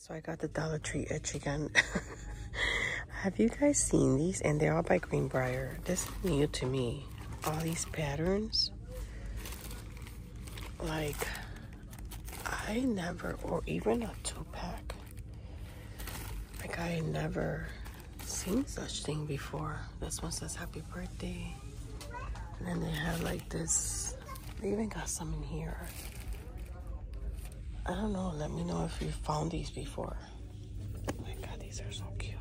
So I got the Dollar Tree itch again. Have you guys seen these? And they're all by Greenbrier. This is new to me. All these patterns. Like, I never, or even a two-pack. Like, I never seen such thing before. This one says happy birthday. And then they have like this. They even got some in here. I don't know. Let me know if you found these before. Oh my god, these are so cute.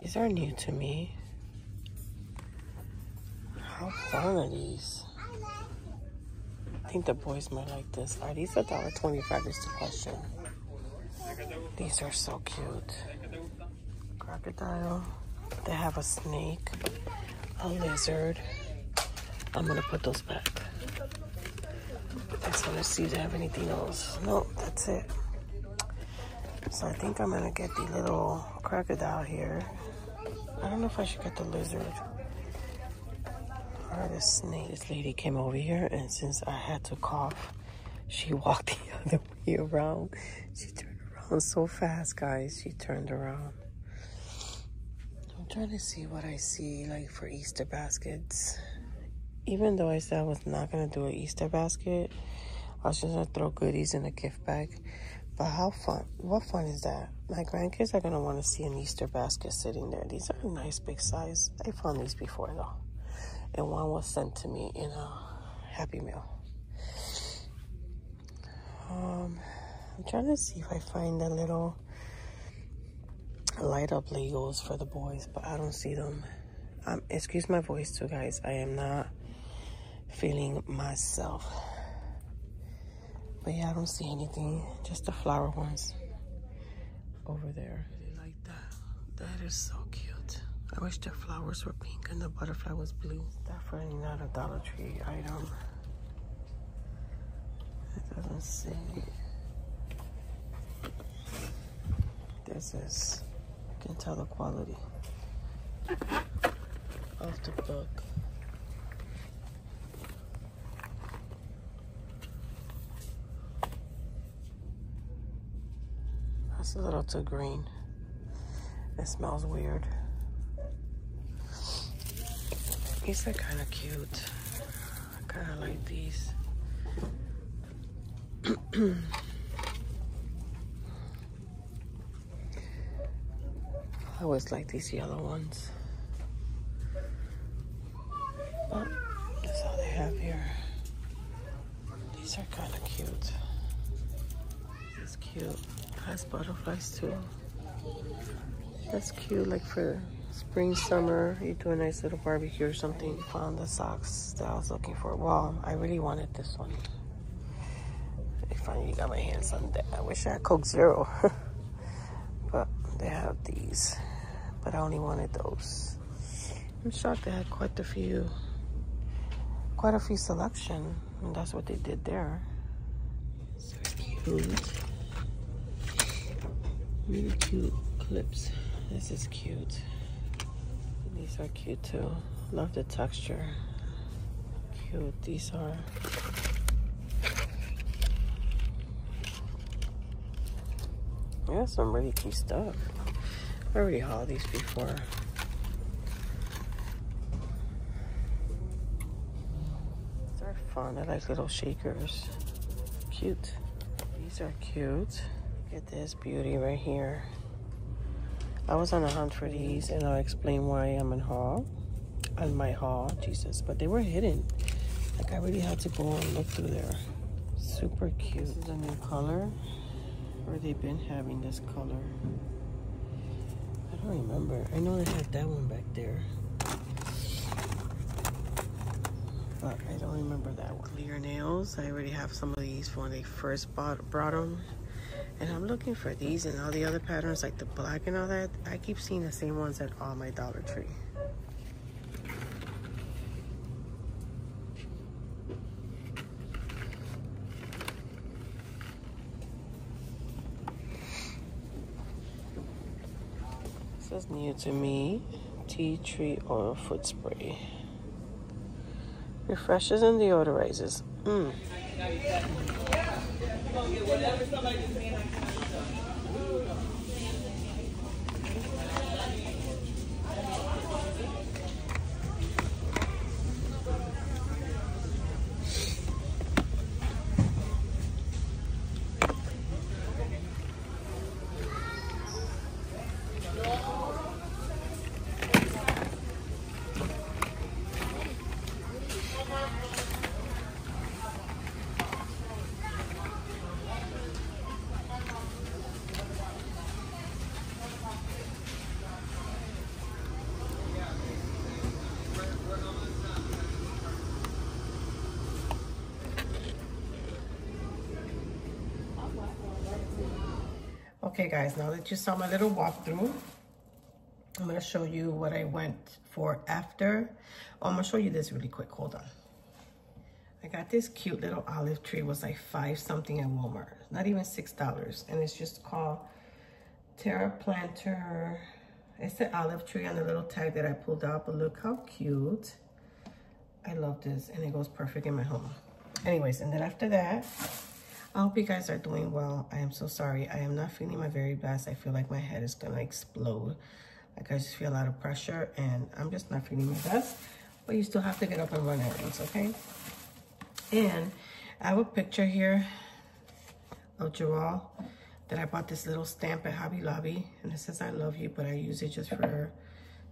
These are new to me. How fun are these? I think the boys might like this. Are these a dollar twenty-five? Is the question. These are so cute. Crocodile. They have a snake, a lizard. I'm gonna put those back. I just wanna see if they have anything else. No, that's it. So I think I'm gonna get the little crocodile here. I don't know if I should get the lizard or the snake. This lady came over here and since I had to cough, she walked the other way around. She turned around so fast, guys. She turned around. Trying to see what I see like for Easter baskets. Even though I said I was not gonna do an Easter basket, I was just gonna throw goodies in a gift bag. But how fun, what fun is that? My grandkids are gonna wanna see an Easter basket sitting there. These are a nice big size. I found these before though. And one was sent to me in a Happy Meal. Um, I'm trying to see if I find a little light up Legos for the boys, but I don't see them. Um, excuse my voice too, guys. I am not feeling myself. But yeah, I don't see anything. Just the flower ones over there. Like that. That is so cute. I wish the flowers were pink and the butterfly was blue. Definitely not a Dollar Tree item. It doesn't say. This is, can tell the quality of the book. That's a little too green. It smells weird. These are kind of cute. I kind of like these. I always like these yellow ones. But that's all they have here. These are kind of cute. It's cute. Has butterflies too. That's cute, like for spring, summer. You do a nice little barbecue or something. Found the socks that I was looking for. Well, I really wanted this one. I finally got my hands on that. I wish I had Coke Zero. but they have these. But I only wanted those. I'm shocked they had quite a few, quite a few selection. And that's what they did there. So cute. Really cute clips. This is cute. These are cute too. Love the texture. Cute. These are. Yeah, some really cute stuff. I already hauled these before. These are fun. I like little shakers. Cute. These are cute. Look at this beauty right here. I was on a hunt for these and I'll explain why I'm in haul. On my haul, Jesus. But they were hidden. Like I really had to go and look through there. Super cute. This is a new color. Or they've been having this color. I don't remember. I know they had that one back there. But I don't remember that one. Clear nails. I already have some of these when they first bought, brought them. And I'm looking for these and all the other patterns like the black and all that. I keep seeing the same ones at all my Dollar Tree. New to me. Tea tree oil foot spray. Refreshes and deodorizes. Mm. Okay guys, now that you saw my little walkthrough, I'm gonna show you what I went for after. Oh, I'm gonna show you this really quick, hold on. I got this cute little olive tree, it was like five something at Walmart, not even $6. And it's just called Terra Planter. It's the olive tree on the little tag that I pulled out, but look how cute. I love this and it goes perfect in my home. Anyways, and then after that, I hope you guys are doing well. I am so sorry. I am not feeling my very best. I feel like my head is gonna explode. Like I just feel a lot of pressure and I'm just not feeling my best. But you still have to get up and run errands, okay? And I have a picture here of Joel that I bought this little stamp at Hobby Lobby. And it says, I love you, but I use it just for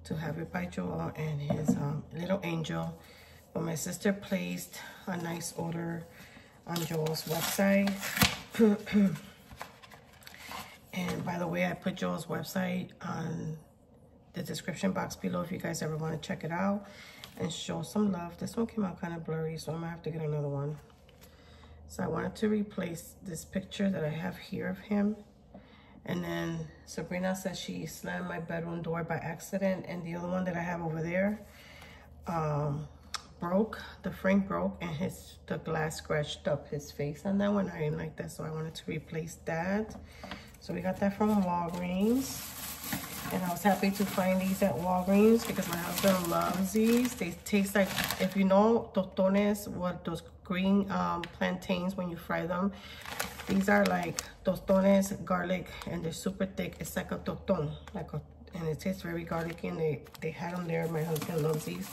to have it by Joel and his um, little angel. But my sister placed a nice order on Joel's website. and by the way, I put Joel's website on the description box below if you guys ever want to check it out and show some love. This one came out kind of blurry, so I'm gonna have to get another one. So I wanted to replace this picture that I have here of him. And then Sabrina says she slammed my bedroom door by accident. And the other one that I have over there, um, broke, the frame broke and his the glass scratched up his face on that one. I didn't like that, so I wanted to replace that. So we got that from Walgreens. And I was happy to find these at Walgreens because my husband loves these. They taste like, if you know tostones, what those green um, plantains when you fry them. These are like tostones, garlic, and they're super thick. It's like a toston, like a, and it tastes very garlicky. And they, they had them there. My husband loves these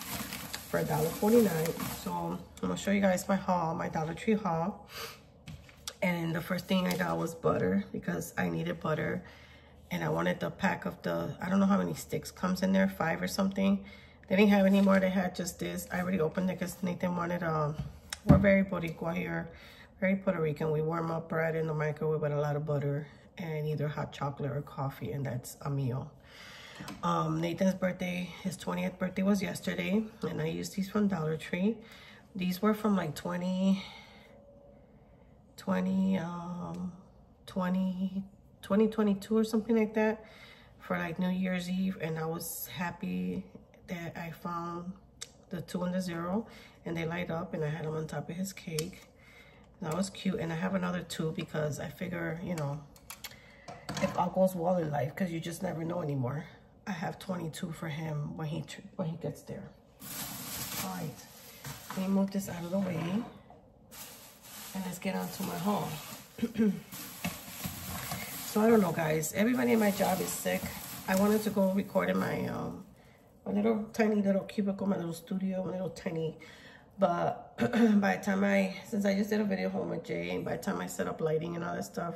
for $1.49. So I'm gonna show you guys my haul, my Dollar Tree haul. And the first thing I got was butter because I needed butter. And I wanted the pack of the, I don't know how many sticks comes in there, five or something. They didn't have any more, they had just this. I already opened it because Nathan wanted, um, we're very Boricua here, very Puerto Rican. We warm up bread in the microwave with a lot of butter and either hot chocolate or coffee, and that's a meal. Um, Nathan's birthday, his 20th birthday was yesterday, and I used these from Dollar Tree. These were from like 20, 20, um, 20, 2022 or something like that for like New Year's Eve, and I was happy that I found the two and the zero, and they light up, and I had them on top of his cake. That was cute, and I have another two because I figure, you know, if all goes well in life, because you just never know anymore. I have 22 for him when he when he gets there. All right, let me move this out of the way. And let's get on to my haul. so I don't know, guys. Everybody in my job is sick. I wanted to go record in my, um, my little tiny little cubicle, my little studio, my little tiny but by the time I, since I just did a video home with Jay, and by the time I set up lighting and all that stuff,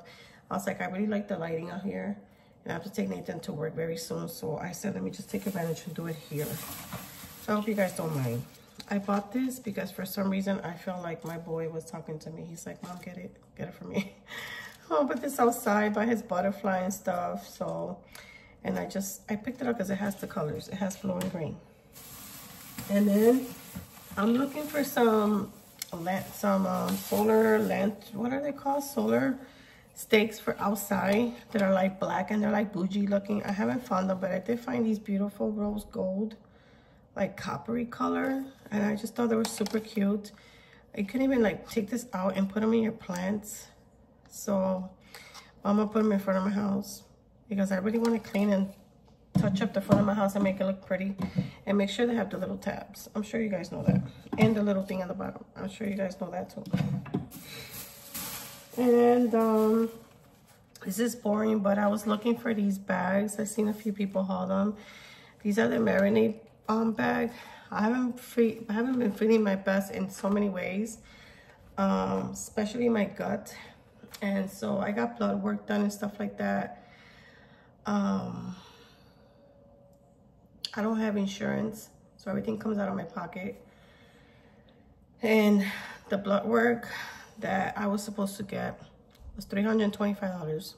I was like, I really like the lighting out here. And I have to take Nathan to work very soon. So I said, let me just take advantage and do it here. So I hope you guys don't mind. I bought this because for some reason I felt like my boy was talking to me. He's like, mom, get it. Get it for me. oh, but this outside by his butterfly and stuff. So, and I just, I picked it up because it has the colors. It has blue and green. And then I'm looking for some, some um, solar lamp, what are they called? Solar stakes for outside that are like black and they're like bougie looking. I haven't found them, but I did find these beautiful rose gold, like coppery color. And I just thought they were super cute. You can even like take this out and put them in your plants. So I'm gonna put them in front of my house because I really want to clean and touch up the front of my house and make it look pretty. And make sure they have the little tabs. I'm sure you guys know that. And the little thing on the bottom. I'm sure you guys know that too. And um, this is boring, but I was looking for these bags. I've seen a few people haul them. These are the marinade um, bag. I haven't free, I haven't been feeling my best in so many ways, um, especially my gut. And so I got blood work done and stuff like that. Um, I don't have insurance, so everything comes out of my pocket. And the blood work that I was supposed to get was $325.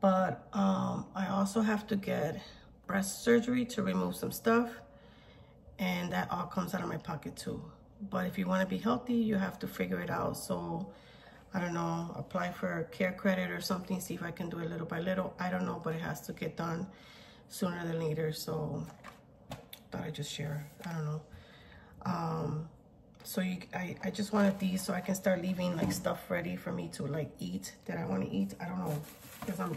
But um, I also have to get breast surgery to remove some stuff. And that all comes out of my pocket too. But if you want to be healthy, you have to figure it out. So, I don't know, apply for a care credit or something, see if I can do it little by little. I don't know, but it has to get done sooner than later. So, thought I'd just share. I don't know. Um, so you, I, I just wanted these so I can start leaving like stuff ready for me to like eat that I want to eat. I don't know because I'm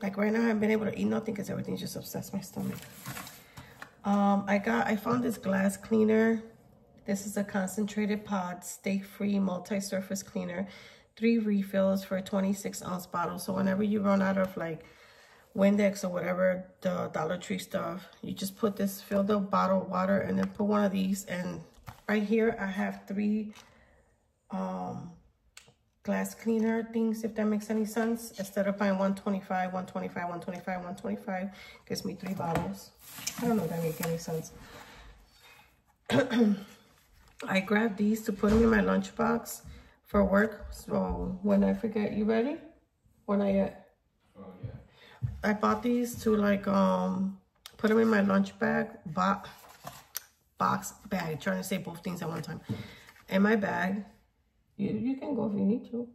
like right now I haven't been able to eat nothing because everything just upsets my stomach. Um, I got, I found this glass cleaner. This is a concentrated pod, stay-free multi-surface cleaner. Three refills for a 26 ounce bottle. So whenever you run out of like Windex or whatever, the Dollar Tree stuff, you just put this, fill the bottle water and then put one of these and Right here, I have three um, glass cleaner things, if that makes any sense. Instead of buying 125, 125, 125, 125, gives me three bottles. I don't know if that makes any sense. I grabbed these to put them in my lunchbox for work. So when I forget, you ready? When I yet? Oh, yeah. I bought these to like um put them in my lunch bag. Bought box bag. Trying to say both things at one time. In my bag. You, you can go if you need to.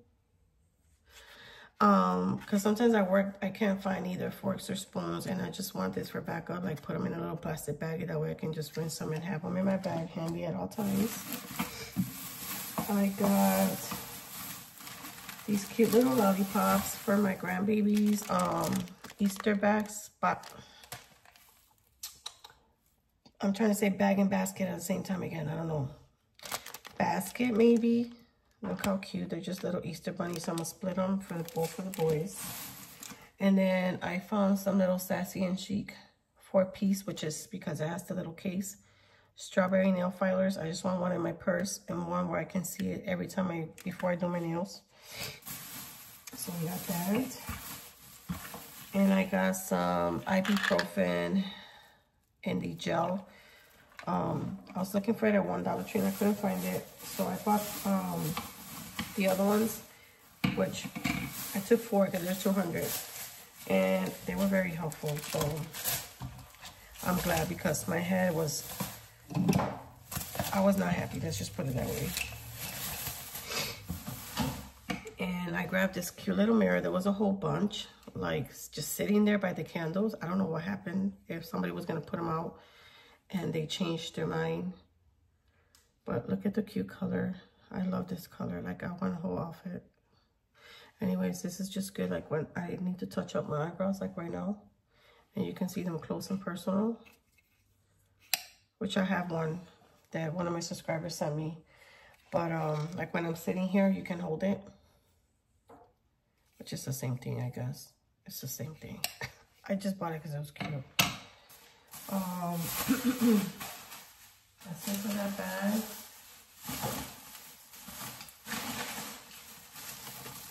Um, because sometimes I work, I can't find either forks or spoons, and I just want this for backup. Like put them in a little plastic baggie. that way I can just rinse them and have them in my bag handy at all times. I got these cute little lollipops for my grandbabies. Um, Easter bags, but I'm trying to say bag and basket at the same time again. I don't know. Basket, maybe. Look how cute. They're just little Easter bunnies. So I'm going to split them for the, both for the boys. And then I found some little Sassy and Chic four-piece, which is because it has the little case. Strawberry nail filers. I just want one in my purse and one where I can see it every time I, before I do my nails. So we got that. And I got some ibuprofen the gel. Um, I was looking for it at one Dollar Tree and I couldn't find it. So I bought um, the other ones, which I took four because there's 200. And they were very helpful. So I'm glad because my head was, I was not happy. Let's just put it that way. And I grabbed this cute little mirror. There was a whole bunch like just sitting there by the candles. I don't know what happened if somebody was going to put them out and they changed their mind. But look at the cute color. I love this color. Like I want a whole outfit. Anyways, this is just good. Like when I need to touch up my eyebrows like right now. And you can see them close and personal. Which I have one that one of my subscribers sent me. But um, like when I'm sitting here, you can hold it. Which is the same thing, I guess. It's the same thing. I just bought it because it was cute. Um, that's for that bag.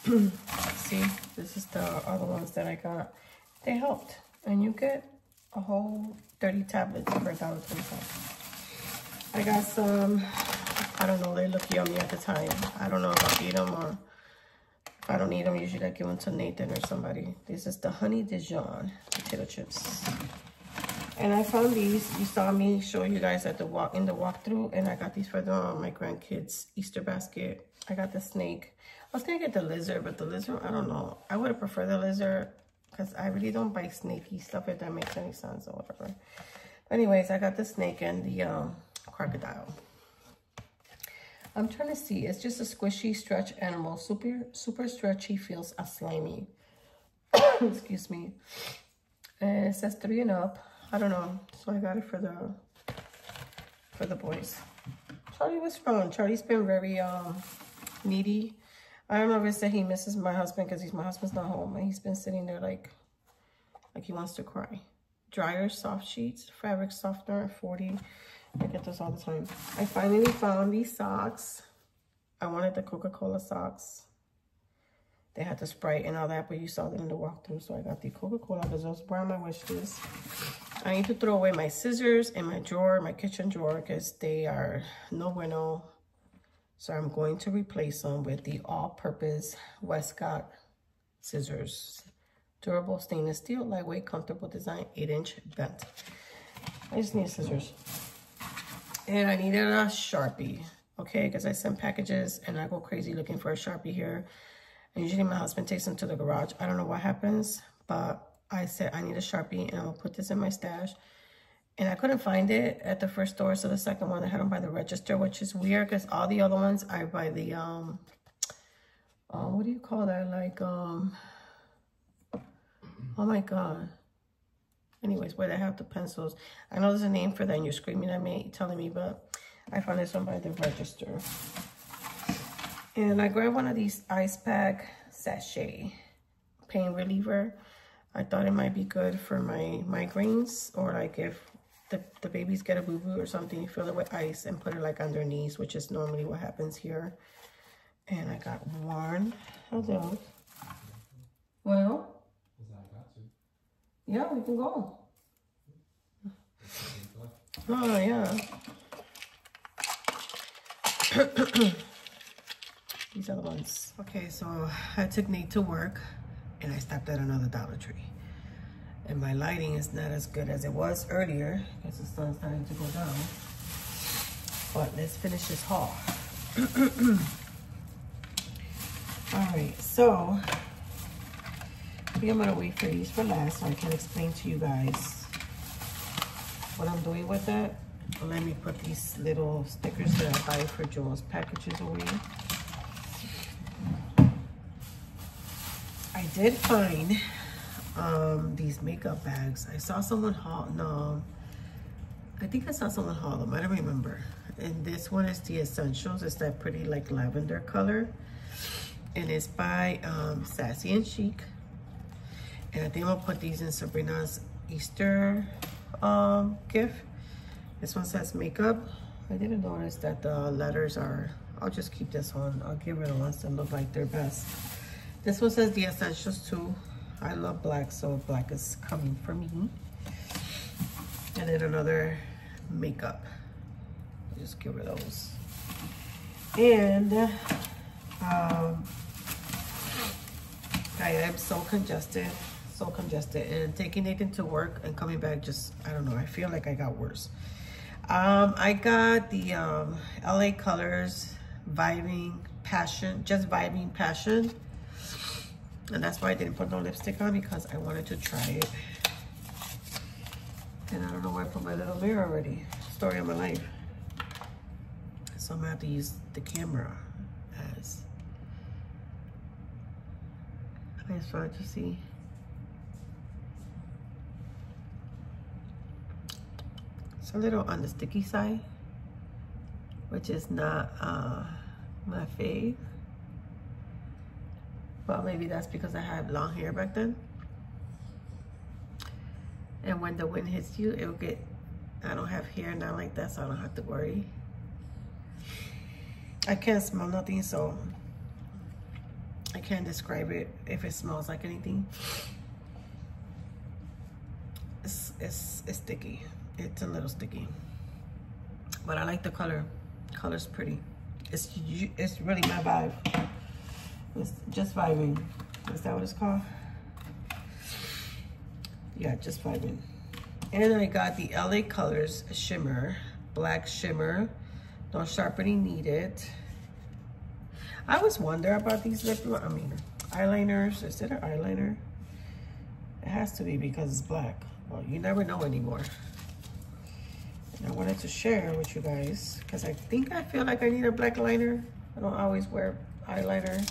See, this is the other ones that I got. They helped. And you get a whole 30 tablets for $1.25. I got some, I don't know, they look yummy at the time. I don't know if I'll eat them or I don't need them. Usually I give them to Nathan or somebody. This is the Honey Dijon potato chips. And I found these. You saw me show you guys at the walk in the walkthrough. And I got these for the, my grandkids' Easter basket. I got the snake. I was going to get the lizard, but the lizard, I don't know. I would have preferred the lizard because I really don't buy snaky stuff if that makes any sense or whatever. Anyways, I got the snake and the um, crocodile. I'm trying to see. It's just a squishy stretch animal. Super, super stretchy, feels a slimy. Excuse me. And it says three and up. I don't know. So I got it for the for the boys. Charlie was fun. Charlie's been very um needy. I it's that he misses my husband because he's my husband's not home and he's been sitting there like like he wants to cry. Dryer soft sheets, fabric softener 40. I get those all the time. I finally found these socks. I wanted the Coca-Cola socks. They had the Sprite and all that, but you saw them in the walkthrough. So I got the Coca-Cola because those were on my wish list. I need to throw away my scissors in my drawer, my kitchen drawer, because they are no bueno. So I'm going to replace them with the all-purpose Westcott scissors. Durable stainless steel, lightweight, comfortable design, 8-inch bent. I just need scissors. And I needed a Sharpie, okay? Because I send packages and I go crazy looking for a Sharpie here. And usually my husband takes them to the garage. I don't know what happens, but I said I need a Sharpie and I'll put this in my stash. And I couldn't find it at the first store. So the second one, I had them by the register, which is weird because all the other ones are by the, um, uh, what do you call that? Like, um, oh my God. Anyways, where I have the pencils. I know there's a name for that and you're screaming at me, telling me, but I found this one by the register. And I grabbed one of these ice pack sachet pain reliever. I thought it might be good for my migraines or like if the, the babies get a boo-boo or something, you fill it with ice and put it like underneath, which is normally what happens here. And I got one of those. Well, yeah, we can go. Oh, yeah. These are the ones. Okay, so I took Nate to work and I stopped at another Dollar Tree. And my lighting is not as good as it was earlier because the sun's starting to go down. But let's finish this haul. All right, so think I'm gonna wait for these for last so I can explain to you guys what I'm doing with it. Let me put these little stickers that I buy for Joel's packages away. I did find um, these makeup bags. I saw someone haul, no, I think I saw someone haul them, I don't remember. And this one is the Essentials. It's that pretty like lavender color. And it's by um, Sassy and Chic. And I think I'm gonna put these in Sabrina's Easter um, gift. This one says makeup. I didn't notice that the letters are, I'll just keep this one. I'll get rid of ones that look like they're best. This one says the essentials too. I love black, so black is coming for me. And then another makeup. Just get rid of those. And um, I am so congested so congested. And taking Nathan to work and coming back just I don't know I feel like I got worse. Um I got the um LA colors vibing passion just vibing passion. And that's why I didn't put no lipstick on because I wanted to try it. And I don't know where I put my little mirror already. Story of my life. So I'm gonna have to use the camera as I just wanted to see It's a little on the sticky side, which is not uh, my fave. But maybe that's because I had long hair back then. And when the wind hits you, it'll get, I don't have hair now like that, so I don't have to worry. I can't smell nothing, so I can't describe it if it smells like anything. It's, it's, it's sticky it's a little sticky. But I like the color. Color's pretty. It's it's really my vibe. It's just vibing. Is that what it's called? Yeah, just vibing. And then I got the LA Colors Shimmer, Black Shimmer. No sharpening needed. I was wonder about these lip, I mean, eyeliners. Is it an eyeliner? It has to be because it's black. Well, you never know anymore. I wanted to share with you guys because I think I feel like I need a black liner. I don't always wear eyeliner.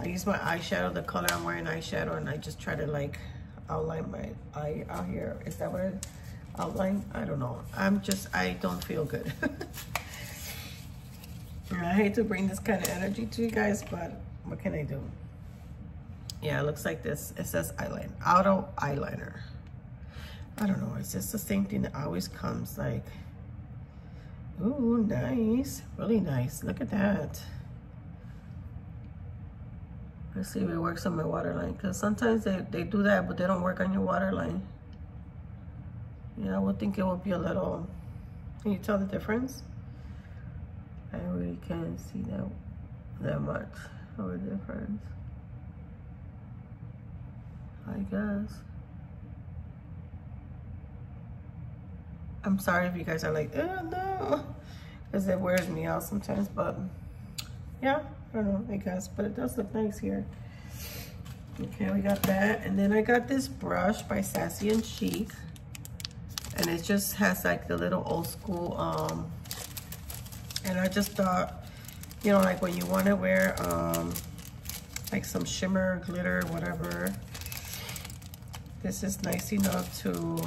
I use my eyeshadow, the color I'm wearing eyeshadow, and I just try to like outline my eye out here. Is that what it, outline? I don't know. I'm just, I don't feel good. I hate to bring this kind of energy to you guys, but what can I do? Yeah, it looks like this. It says eyeliner, auto eyeliner. I don't know. It's just the same thing that always comes like, ooh, nice. Really nice. Look at that. Let's see if it works on my waterline. Because sometimes they, they do that, but they don't work on your waterline. Yeah, I would think it would be a little... Can you tell the difference? I really can't see that, that much of a difference. I guess. I'm sorry if you guys are like, oh no, because it wears me out sometimes, but yeah, I don't know, I guess, but it does look nice here. Okay, we got that. And then I got this brush by Sassy and Chic. And it just has like the little old school, um, and I just thought, you know, like when you want to wear um, like some shimmer, glitter, whatever, this is nice enough to,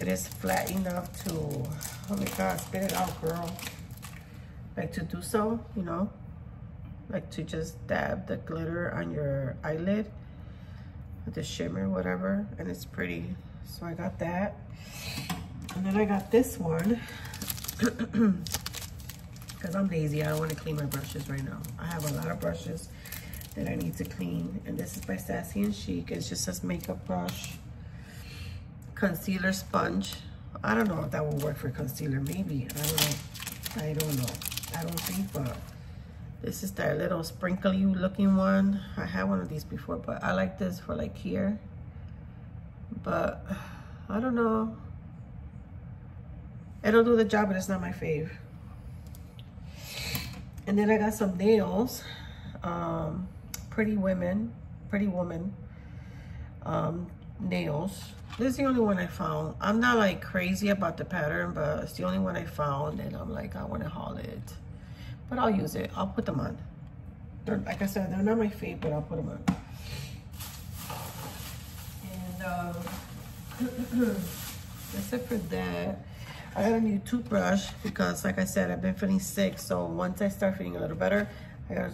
it is flat enough to, oh my God, spit it out, girl. Like to do so, you know, like to just dab the glitter on your eyelid with the shimmer, whatever, and it's pretty. So I got that. And then I got this one because I'm lazy. I don't want to clean my brushes right now. I have a lot of brushes that I need to clean. And this is by Sassy and Chic. It's just a makeup brush. Concealer sponge. I don't know if that will work for concealer. Maybe. I don't know. I don't know. I don't think, but this is that little sprinkly looking one. I had one of these before, but I like this for like here. But I don't know. It'll do the job, but it's not my fave. And then I got some nails. Um, Pretty Women, Pretty Woman um, nails. This is the only one I found. I'm not like crazy about the pattern, but it's the only one I found. And I'm like, I want to haul it. But I'll use it. I'll put them on. They're, like I said, they're not my favorite, but I'll put them on. And um, except for that, I got a new toothbrush because like I said, I've been feeling sick. So once I start feeling a little better, I gotta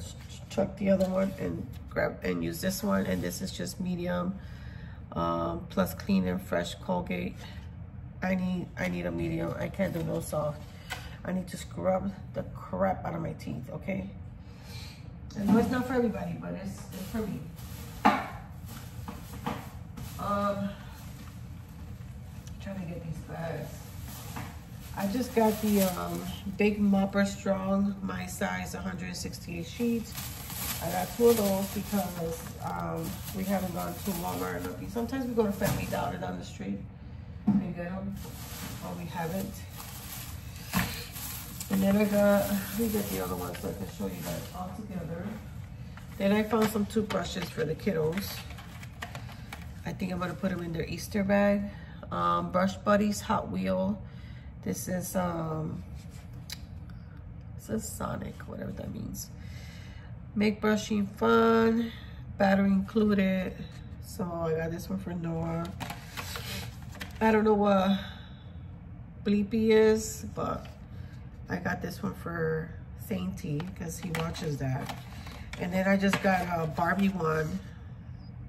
chuck the other one and grab and use this one. And this is just medium um, plus clean and fresh Colgate. I need I need a medium. I can't do no soft. I need to scrub the crap out of my teeth, okay? I know it's not for everybody, but it's, it's for me. Um, trying to get these bags. I just got the um, Big Mopper Strong, my size 168 sheets. I got two of those because um, we haven't gone to Walmart or Sometimes we go to Family Dollar down the street and get them, we haven't. And then I got, let me get the other ones so I can show you guys all together. Then I found some toothbrushes for the kiddos. I think I'm gonna put them in their Easter bag. Um, Brush Buddies Hot Wheel. This is, um, this is Sonic, whatever that means. Make brushing fun, battery included. So I got this one for Noah. I don't know what Bleepy is, but I got this one for Sainty because he watches that. And then I just got a Barbie one,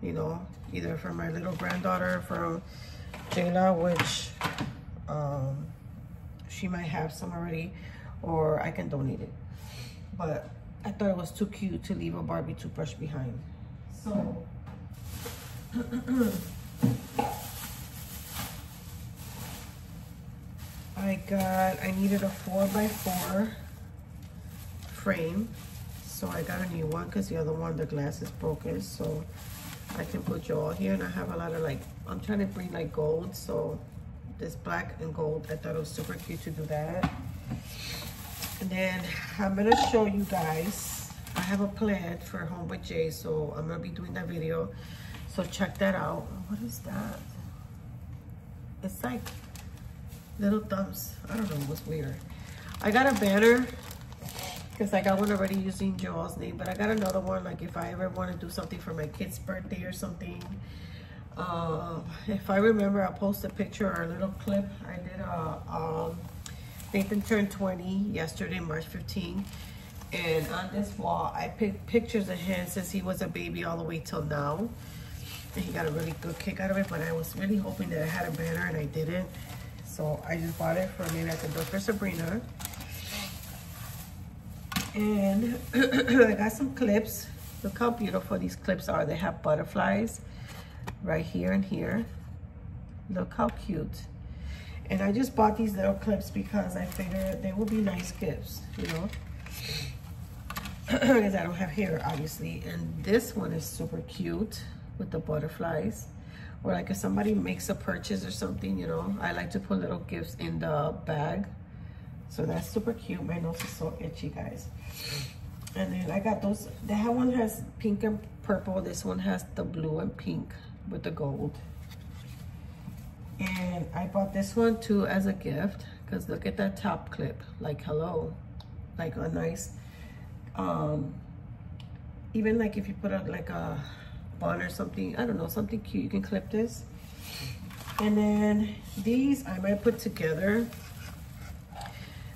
you know, either for my little granddaughter from Jayla, which um, she might have some already, or I can donate it. But I thought it was too cute to leave a Barbie toothbrush behind. So, I got, I needed a four by four frame. So I got a new one because the other one, the glass is broken. So I can put you all here and I have a lot of like, I'm trying to bring like gold. So this black and gold, I thought it was super cute to do that. And then I'm gonna show you guys, I have a plan for Home with Jay. So I'm gonna be doing that video. So check that out. What is that? It's like little thumbs. I don't know, what's weird. I got a banner because I got one already using Joel's name, but I got another one, like if I ever want to do something for my kid's birthday or something. Uh, if I remember, I'll post a picture or a little clip. I did a, um, Nathan turned 20 yesterday, March 15. And on this wall, I picked pictures of him since he was a baby all the way till now. And he got a really good kick out of it, but I was really hoping that I had a banner and I didn't. So I just bought it for maybe I can do it for Sabrina. And I got some clips. Look how beautiful these clips are. They have butterflies right here and here. Look how cute. And I just bought these little clips because I figured they will be nice gifts, you know. because I don't have hair, obviously. And this one is super cute with the butterflies. Or like if somebody makes a purchase or something, you know, I like to put little gifts in the bag. So that's super cute. My nose is so itchy, guys. And then I got those. That one has pink and purple. This one has the blue and pink with the gold. And I bought this one too as a gift. Because look at that top clip. Like, hello. Like a nice, um, even like if you put a, like a bun or something, I don't know, something cute, you can clip this. And then these I might put together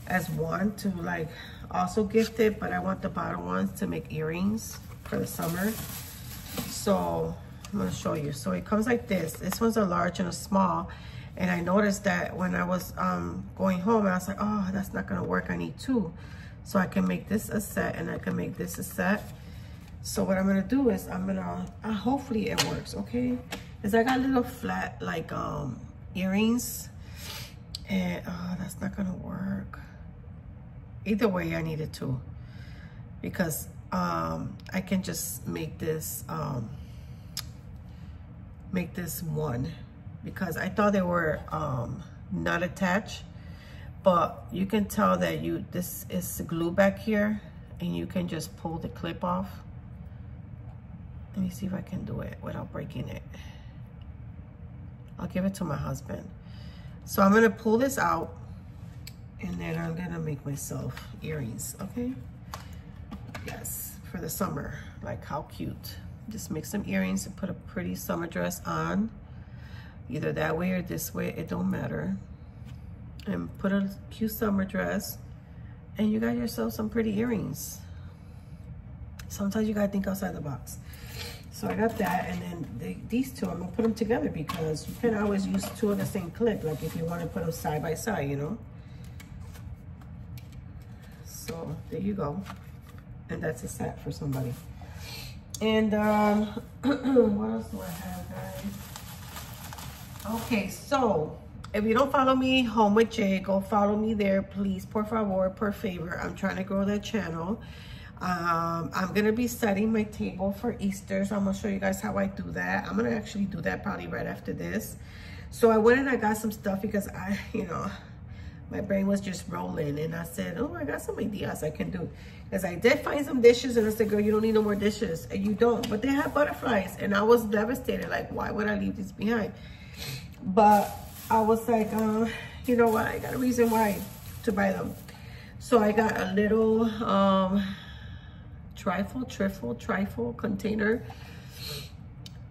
as one to like also gift it, but I want the bottom ones to make earrings for the summer. So I'm gonna show you. So it comes like this. This one's a large and a small. And I noticed that when I was um, going home, I was like, oh, that's not gonna work. I need two. So I can make this a set and I can make this a set. So what I'm gonna do is I'm gonna, uh, hopefully it works, okay? Cause I got little flat like um, earrings and oh, that's not gonna work either way I needed to because um, I can just make this um, make this one because I thought they were um, not attached but you can tell that you this is glue back here and you can just pull the clip off let me see if I can do it without breaking it I'll give it to my husband so I'm gonna pull this out and then I'm gonna make myself earrings, okay? Yes, for the summer, like how cute. Just make some earrings and put a pretty summer dress on. Either that way or this way, it don't matter. And put a cute summer dress and you got yourself some pretty earrings. Sometimes you gotta think outside the box. So I got that, and then they, these two, I'm gonna put them together because you can always use two of the same clip, like if you wanna put them side by side, you know? So there you go. And that's a set for somebody. And um, what else do I have, guys? Okay, so if you don't follow me home with Jay, go follow me there, please. Por favor, per favor. I'm trying to grow that channel. Um, I'm gonna be setting my table for Easter, so I'm gonna show you guys how I do that. I'm gonna actually do that probably right after this. So I went and I got some stuff because I, you know, my brain was just rolling and I said, oh, I got some ideas I can do. Because I did find some dishes and I said, girl, you don't need no more dishes. And you don't, but they have butterflies. And I was devastated, like, why would I leave this behind? But I was like, uh, you know what, I got a reason why to buy them. So I got a little um, trifle, trifle, trifle container.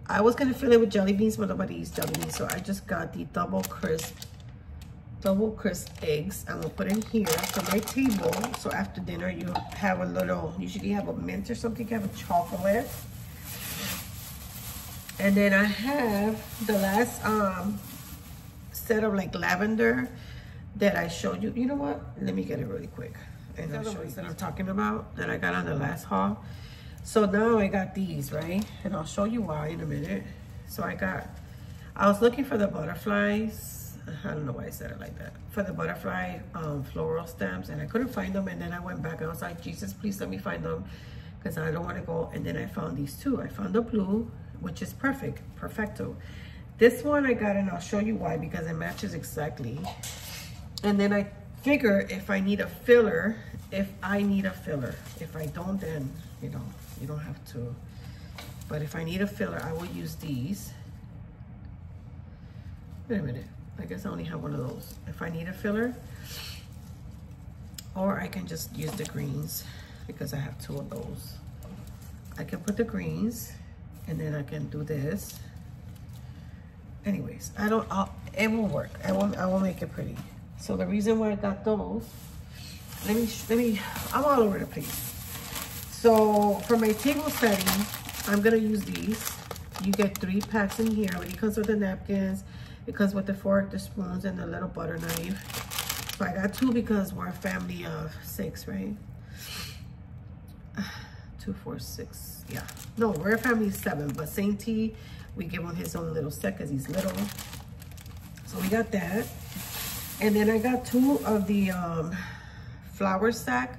I was gonna fill it with jelly beans, but nobody eats jelly beans. So I just got the double crisp double crisp eggs. I'm gonna put in here for my table. So after dinner, you have a little, usually have a mint or something, you have a chocolate. And then I have the last um, set of like lavender that I showed you. You know what? Let me get it really quick. And I'll show you that I'm talking about that I got on the last haul. So now I got these, right? And I'll show you why in a minute. So I got, I was looking for the butterflies I don't know why I said it like that, for the butterfly um, floral stamps and I couldn't find them and then I went back and I was like, Jesus, please let me find them because I don't want to go. And then I found these two. I found the blue, which is perfect, perfecto. This one I got and I'll show you why because it matches exactly. And then I figure if I need a filler, if I need a filler. If I don't, then, you know, you don't have to. But if I need a filler, I will use these. Wait a minute. I guess I only have one of those. If I need a filler, or I can just use the greens. because I have two of those. I can put the greens and then I can do this. Anyways, I don't, I'll, it will work. I will, I will make it pretty. So the reason why I got those, let me, let me, I'm all over the place. So for my table setting, I'm gonna use these. You get three packs in here. It comes with the napkins. Comes with the fork, the spoons, and the little butter knife. So I got two because we're a family of six, right? Two, four, six, yeah. No, we're a family of seven, but Saint T, we give him his own little set because he's little. So we got that. And then I got two of the um, flour sack.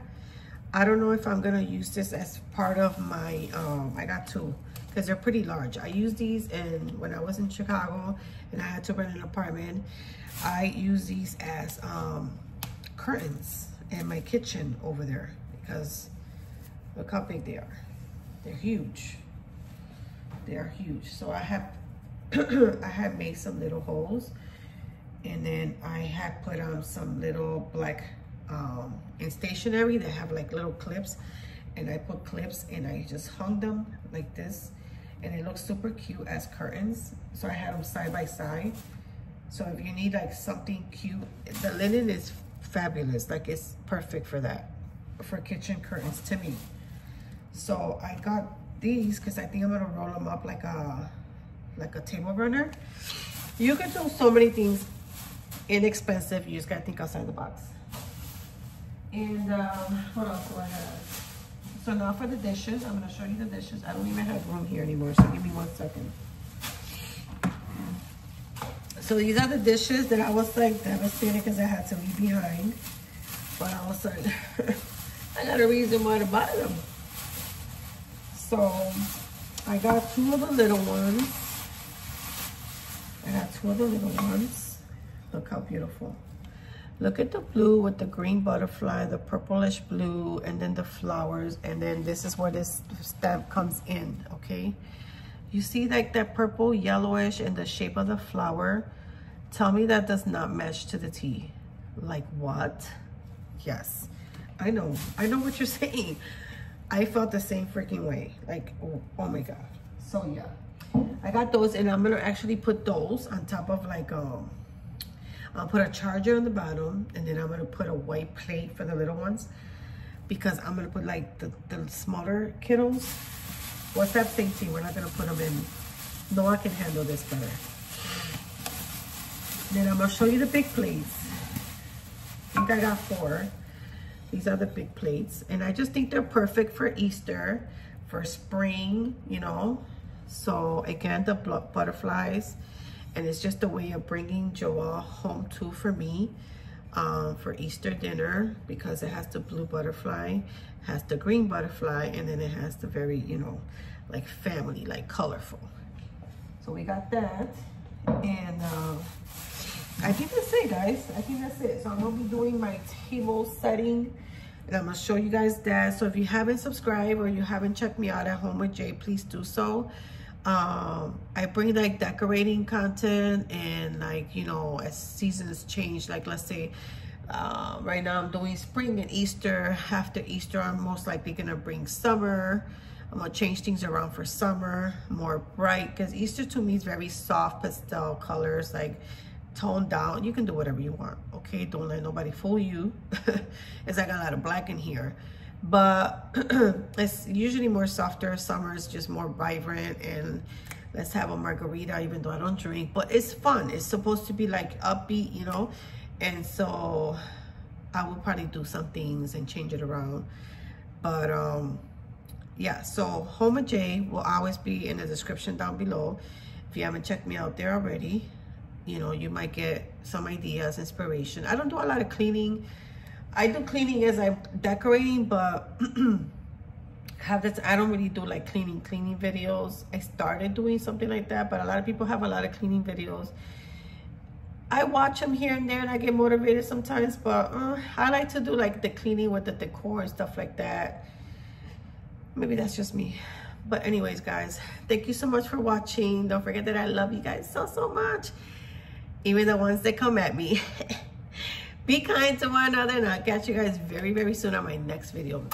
I don't know if I'm gonna use this as part of my, um, I got two because they're pretty large. I used these and when I was in Chicago and I had to rent an apartment, I use these as um, curtains in my kitchen over there because look how big they are. They're huge. They're huge. So I have, I have made some little holes and then I had put on um, some little black um, in stationery that have like little clips and I put clips and I just hung them like this and it looks super cute as curtains. So I had them side by side. So if you need like something cute, the linen is fabulous. Like it's perfect for that, for kitchen curtains to me. So I got these because I think I'm gonna roll them up like a, like a table runner. You can do so many things inexpensive. You just gotta think outside the box. And um, what else do I have? So now for the dishes, I'm gonna show you the dishes. I don't even have room here anymore, so give me one second. So these are the dishes that I was like devastated because I had to leave behind. But all of a sudden, I got a reason why to buy them. So I got two of the little ones. I got two of the little ones. Look how beautiful. Look at the blue with the green butterfly, the purplish blue, and then the flowers. And then this is where this stamp comes in, okay? You see like that purple yellowish and the shape of the flower? Tell me that does not match to the T. Like what? Yes, I know. I know what you're saying. I felt the same freaking way. Like, oh, oh my God. So yeah, I got those and I'm gonna actually put those on top of like, um, I'll put a charger on the bottom and then I'm gonna put a white plate for the little ones because I'm gonna put like the, the smaller kiddos. What's that thinking? We're not gonna put them in. No, I can handle this better. Then I'm gonna show you the big plates. I think I got four. These are the big plates. And I just think they're perfect for Easter, for spring, you know. So again, the butterflies. And it's just a way of bringing Joel home too for me um, for Easter dinner because it has the blue butterfly, has the green butterfly, and then it has the very, you know, like family, like colorful. So we got that. And uh, I think that's it, guys. I think that's it. So I'm gonna be doing my table setting and I'm gonna show you guys that. So if you haven't subscribed or you haven't checked me out at Home with Jay, please do so. Um, I bring like decorating content and like, you know, as seasons change, like let's say, uh, right now I'm doing spring and Easter. After Easter, I'm most likely gonna bring summer. I'm gonna change things around for summer, more bright, because Easter to me is very soft pastel colors, like toned down. You can do whatever you want, okay? Don't let nobody fool you. it's like a lot of black in here. But it's usually more softer. Summer is just more vibrant and let's have a margarita even though I don't drink. But it's fun. It's supposed to be like upbeat, you know? And so I will probably do some things and change it around. But um, yeah, so Home of J will always be in the description down below. If you haven't checked me out there already, you know, you might get some ideas, inspiration. I don't do a lot of cleaning. I do cleaning as I'm decorating, but have this, I don't really do like cleaning, cleaning videos. I started doing something like that, but a lot of people have a lot of cleaning videos. I watch them here and there and I get motivated sometimes, but uh, I like to do like the cleaning with the decor and stuff like that. Maybe that's just me. But anyways, guys, thank you so much for watching. Don't forget that I love you guys so, so much even the ones that come at me. Be kind to one another and I'll catch you guys very, very soon on my next video.